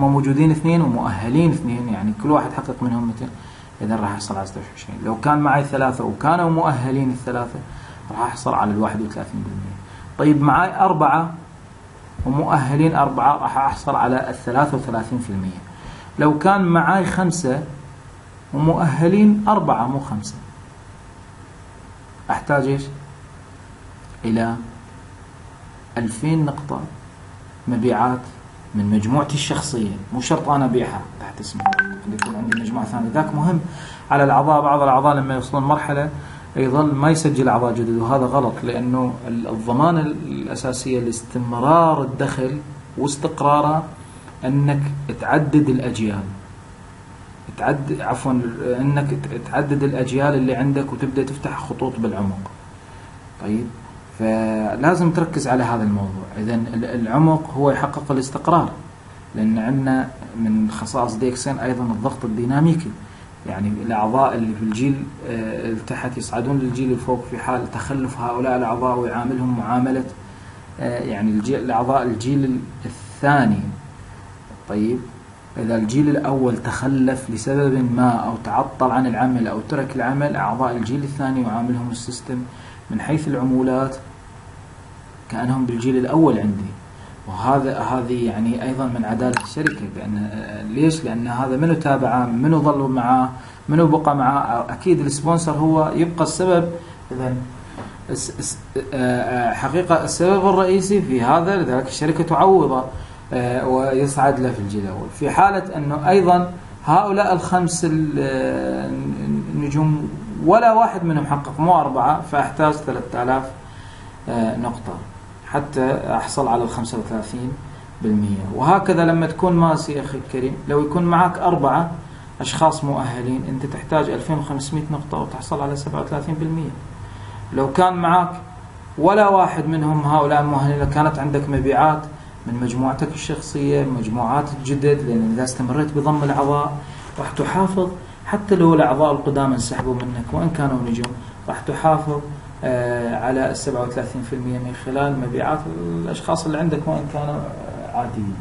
هم موجودين اثنين ومؤهلين اثنين يعني كل واحد حقق منهم 200 إذا راح احصل على 26 لو كان معي ثلاثة وكانوا مؤهلين الثلاثة راح أحصل على ال 31% طيب معي أربعة ومؤهلين أربعة راح أحصل على في المية. لو كان معاي خمسة ومؤهلين أربعة مو خمسة. أحتاج إيش؟ إلى ألفين نقطة مبيعات من مجموعتي الشخصية مو شرط أنا أبيعها تحت اسمي يكون عندي مجموعة ثانية. ذاك مهم على الأعضاء بعض الأعضاء لما يوصلون مرحلة يظل ما يسجل أعضاء جدد وهذا غلط لأنه الضمانة الأساسية لاستمرار الدخل واستقراره أنك تعدد الأجيال. تعدد عفوا أنك تعدد الأجيال اللي عندك وتبدأ تفتح خطوط بالعمق. طيب؟ فلازم تركز على هذا الموضوع. إذا العمق هو يحقق الاستقرار لأن عندنا من خصائص DXN أيضا الضغط الديناميكي. يعني الأعضاء اللي في الجيل آه، تحت يصعدون للجيل فوق في حال تخلف هؤلاء الأعضاء ويعاملهم معاملة آه، يعني الجيل الأعضاء الجيل الثاني. طيب إذا الجيل الأول تخلف لسبب ما أو تعطل عن العمل أو ترك العمل أعضاء الجيل الثاني يعاملهم ال system من حيث العمولات كأنهم بالجيل الأول عندي وهذا هذه يعني أيضا من عدالة الشركة بان ليش؟ لأن هذا منو تابعه؟ منو ظل معاه؟ منو بقى معاه؟ أكيد السبونسر هو يبقى السبب اذا حقيقة السبب الرئيسي في هذا لذلك الشركة تعوضه ويصعد له في الجيل الأول، في حالة أنه أيضا هؤلاء الخمس النجوم ولا واحد منهم حقق مو أربعة فأحتاج 3000 نقطة. حتى أحصل على الخمسة وثلاثين بالمية وهكذا لما تكون ماسي أخي الكريم لو يكون معك أربعة أشخاص مؤهلين أنت تحتاج 2500 نقطة وتحصل على 37 بالمية لو كان معك ولا واحد منهم هؤلاء المؤهلين كانت عندك مبيعات من مجموعتك الشخصية مجموعات الجدد لأن إذا استمريت بضم الأعضاء راح تحافظ حتى لو الأعضاء القدامى انسحبوا منك. وإن كانوا نجوم راح تحافظ آه، على 37% من خلال مبيعات الأشخاص اللي عندك وإن كانوا عاديين.